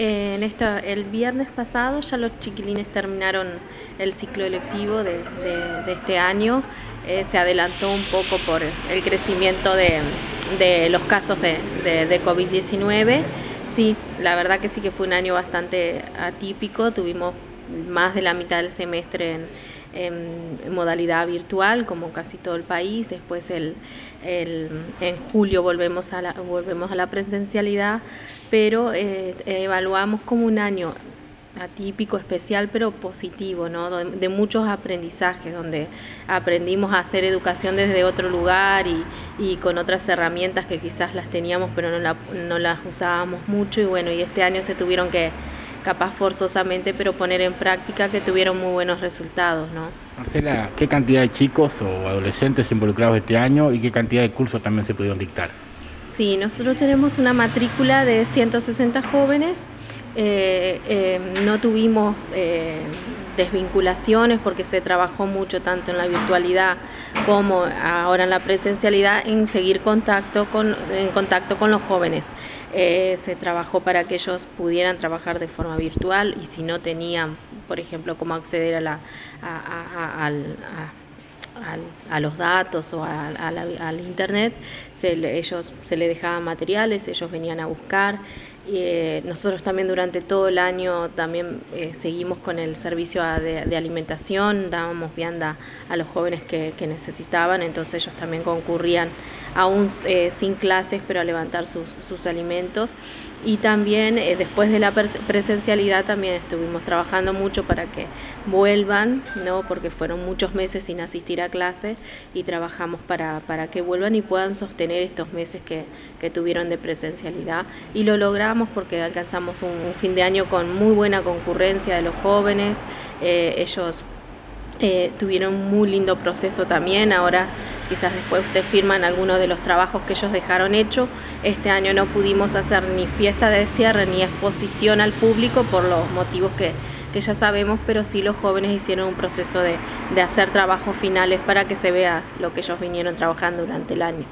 En esta, el viernes pasado ya los chiquilines terminaron el ciclo electivo de, este año. Eh, se adelantó un poco por el crecimiento de, los casos de, de COVID-19. Sí, la verdad que sí que fue un año bastante atípico. Tuvimos más de la mitad del semestre en, en modalidad virtual, como casi todo el país. Después el, en julio volvemos a la, volvemos a la presencialidad, pero eh, evaluamos como un año atípico, especial, pero positivo, ¿no? de muchos aprendizajes, donde aprendimos a hacer educación desde otro lugar y, y con otras herramientas que quizás las teníamos, pero no, no las usábamos mucho. Y bueno, y este año se tuvieron que capaz forzosamente, pero poner en práctica que tuvieron muy buenos resultados. ¿no? Marcela, ¿qué cantidad de chicos o adolescentes involucrados este año y qué cantidad de cursos también se pudieron dictar? Sí, nosotros tenemos una matrícula de 160 jóvenes. Eh, eh, no tuvimos eh, desvinculaciones porque se trabajó mucho tanto en la virtualidad como ahora en la presencialidad en seguir contacto con, en contacto con los jóvenes. Eh, se trabajó para que ellos pudieran trabajar de forma virtual y si no tenían, por ejemplo, cómo acceder a la, los datos o al internet, se, ellos se les dejaban materiales, ellos venían a buscar. Eh, nosotros también durante todo el año también eh, seguimos con el servicio de, alimentación, dábamos vianda a los jóvenes que, necesitaban, entonces ellos también concurrían aún eh, sin clases, pero a levantar sus, sus alimentos. Y también después de la presencialidad también estuvimos trabajando mucho para que vuelvan, ¿no? porque fueron muchos meses sin asistir a clase y trabajamos para, para que vuelvan y puedan sostener estos meses que, que tuvieron de presencialidad. Y lo logramos porque alcanzamos un, fin de año con muy buena concurrencia de los jóvenes. Eh, ellos eh, tuvieron un muy lindo proceso también. Ahora quizás después ustedes firman algunos de los trabajos que ellos dejaron hecho. Este año no pudimos hacer ni fiesta de cierre ni exposición al público por los motivos que, que ya sabemos, pero sí los jóvenes hicieron un proceso de, de hacer trabajos finales para que se vea lo que ellos vinieron trabajando durante el año.